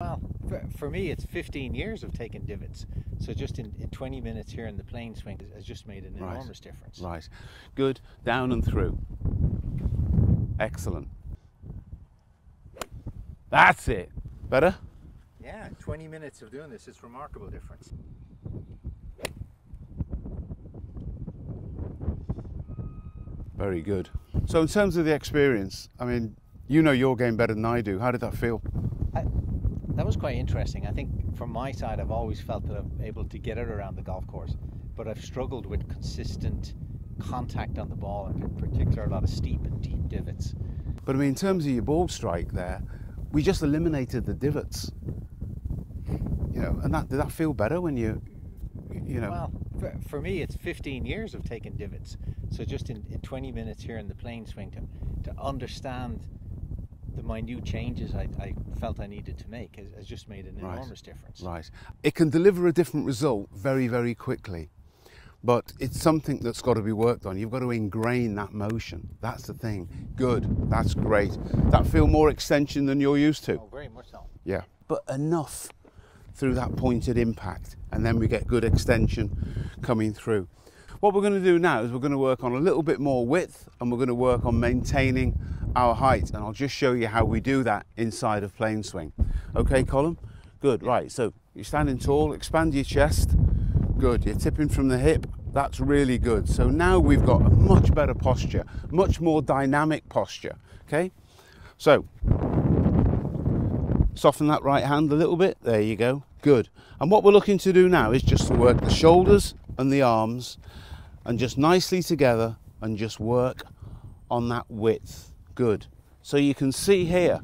Well, for, for me, it's 15 years of taking divots. So just in, in 20 minutes here in the PlaneSWING has just made an Right. enormous difference. Right. Good. Down and through. Excellent. That's it. Better? Yeah, 20 minutes of doing this is remarkable difference. Very good. So, in terms of the experience, I mean, you know your game better than I do. How did that feel? That was quite interesting. I think from my side, I've always felt that I'm able to get it around the golf course, but I've struggled with consistent contact on the ball, and in particular, a lot of steep and deep divots. But I mean, in terms of your ball strike there, we just eliminated the divots. You know, and that did that feel better when you, you know? Well, for, for me, it's 15 years of taking divots. So just in, in 20 minutes here in the PlaneSWING to, to understand the minute changes I, I felt I needed to make has, has just made an Right. enormous difference. Right. It can deliver a different result very, very quickly. But it's something that's got to be worked on. You've got to ingrain that motion. That's the thing. Good. That's great. That feel more extension than you're used to. Oh, very much so. Yeah. But enough through that pointed impact, and then we get good extension coming through. What we're going to do now is we're going to work on a little bit more width and we're going to work on maintaining our height. And I'll just show you how we do that inside of PlaneSWING. Okay, Colin? Good, right. So you're standing tall, expand your chest. Good. You're tipping from the hip. That's really good. So now we've got a much better posture, much more dynamic posture. Okay? So Soften that right hand a little bit. There you go. Good. And what we're looking to do now is just to work the shoulders and the arms and just nicely together and just work on that width. Good. So you can see here,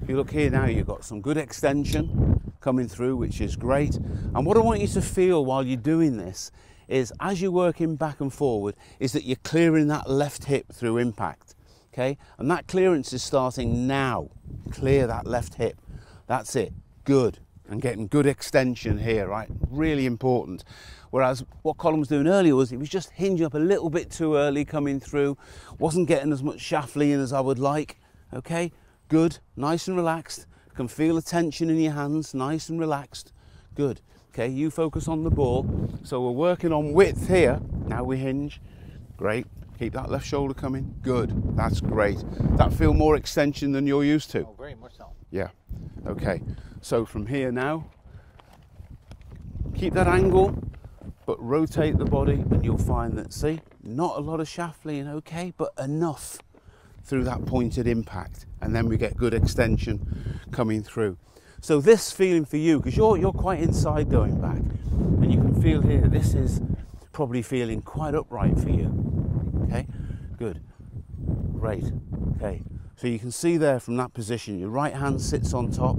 if you look here now, you've got some good extension coming through, which is great. And what I want you to feel while you're doing this is as you're working back and forward, is that you're clearing that left hip through impact. Okay? And that clearance is starting now. Clear that left hip. That's it. Good. And getting good extension here, right? Really important. Whereas what Colin was doing earlier was he was just hinging up a little bit too early coming through, wasn't getting as much shaft lean as I would like. Okay, good, nice and relaxed. Can feel the tension in your hands, nice and relaxed. Good. Okay, you focus on the ball. So we're working on width here. Now we hinge. Great. Keep that left shoulder coming. Good. That's great. That feel more extension than you're used to. Oh, very much so. Yeah. Okay. So from here now, keep that angle, but rotate the body, and you'll find that, see, not a lot of shaft lean, okay, but enough through that pointed impact. And then we get good extension coming through. So this feeling for you, because you're, you're quite inside going back, and you can feel here, this is probably feeling quite upright for you. Okay, good. Great. Okay. So you can see there from that position, your right hand sits on top,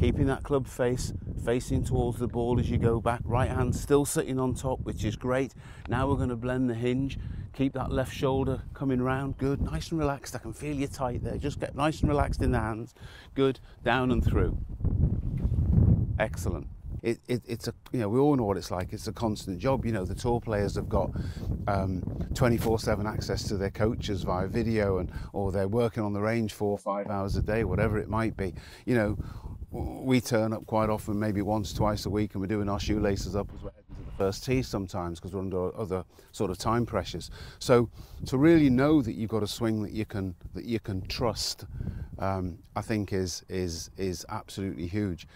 keeping that club face facing towards the ball as you go back. Right hand still sitting on top, which is great. Now we're going to blend the hinge. Keep that left shoulder coming round. Good. Nice and relaxed. I can feel you tight there. Just get nice and relaxed in the hands. Good. Down and through. Excellent. It, it, it's a you know we all know what it's like. It's a constant job. You know the tour players have got um, 24/7 access to their coaches via video, and or they're working on the range four or five hours a day, whatever it might be. You know, we turn up quite often, maybe once, twice a week, and we're doing our shoelaces up as we're heading to the first tee sometimes because we're under other sort of time pressures. So to really know that you've got a swing that you can that you can trust, um, I think is is is absolutely huge.